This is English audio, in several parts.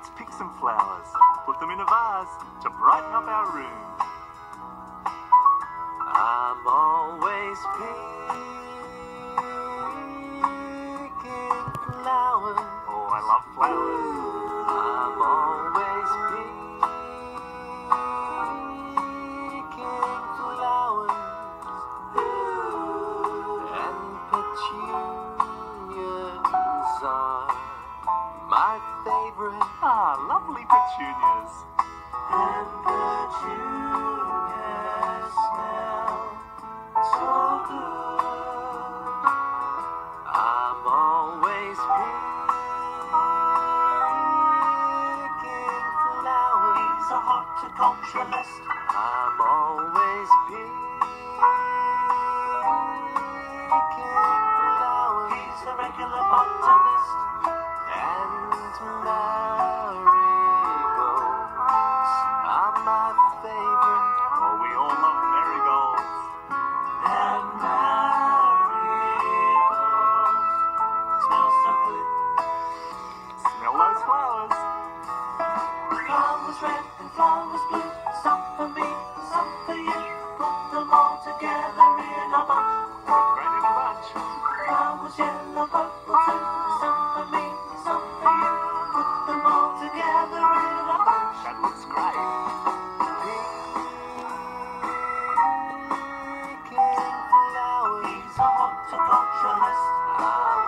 Let's pick some flowers, put them in a vase to brighten up our room. I'm always picking flowers. Oh, I love flowers. Favorite. Ah, lovely petunias. And petunias smell so good. I'm always picking flowers. He's a horticulturalist. I'm always picking red and flowers blue. Some for me, some for you. Put them all together in a bunch. Right in a bunch. Flowers yellow, purple too. Some for me, some for you. Put them all together in a bunch. That looks great. Picking flowers. He's a horticulturalist. I'm ah. always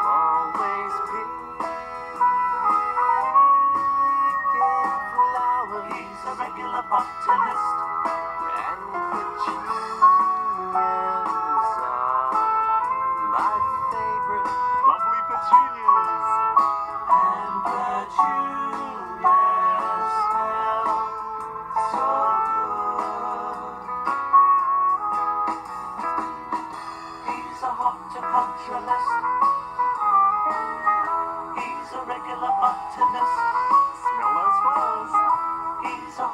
botanist. And petunias are my favorite. Lovely petunias. And petunias smell so good. He's a horticulturalist.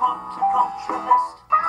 want a contra list.